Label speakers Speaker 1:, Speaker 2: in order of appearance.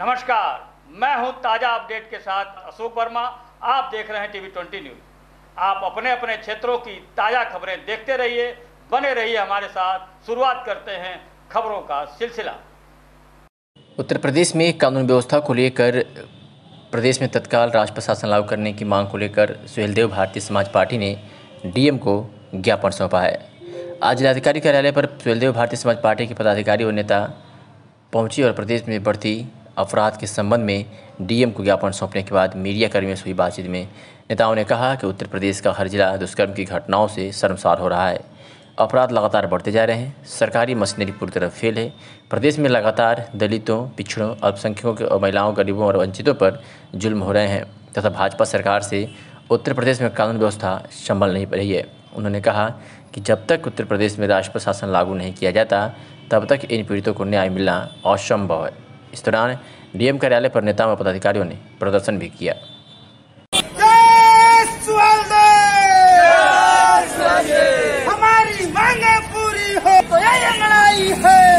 Speaker 1: नमस्कार, मैं हूँ ताज़ा अपडेट के साथ अशोक वर्मा। आप देख रहे हैं टीवी ट्वेंटी न्यूज़। आप अपने अपने क्षेत्रों की ताज़ा खबरें देखते रहिए, बने रहिए हमारे साथ। शुरुआत करते हैं खबरों का सिलसिला।
Speaker 2: उत्तर प्रदेश में कानून व्यवस्था को लेकर, प्रदेश में तत्काल राज प्रशासन लागू करने की मांग को लेकर सुहेलदेव भारतीय समाज पार्टी ने डीएम को ज्ञापन सौंपा है। आज जिलाधिकारी कार्यालय पर सुहेलदेव भारतीय समाज पार्टी के पदाधिकारी और नेता पहुँची और प्रदेश में बढ़ती अपराध के संबंध में डीएम को ज्ञापन सौंपने के बाद मीडिया कर्मियों से हुई बातचीत में नेताओं ने कहा कि उत्तर प्रदेश का हर जिला दुष्कर्म की घटनाओं से शर्मसार हो रहा है। अपराध लगातार बढ़ते जा रहे हैं, सरकारी मशीनरी पूरी तरह फेल है। प्रदेश में लगातार दलितों, पिछड़ों, अल्पसंख्यकों और महिलाओं, गरीबों और वंचितों पर जुल्म हो रहे हैं तथा भाजपा सरकार से उत्तर प्रदेश में कानून व्यवस्था संभल नहीं रही है। उन्होंने कहा कि जब तक उत्तर प्रदेश में राष्ट्र प्रशासन लागू नहीं किया जाता, तब तक इन पीड़ितों को न्याय मिलना असंभव है। इस दौरान डीएम कार्यालय पर नेताओं व पदाधिकारियों ने प्रदर्शन भी किया। हमारी मांगे पूरी हो तो लड़ाई है।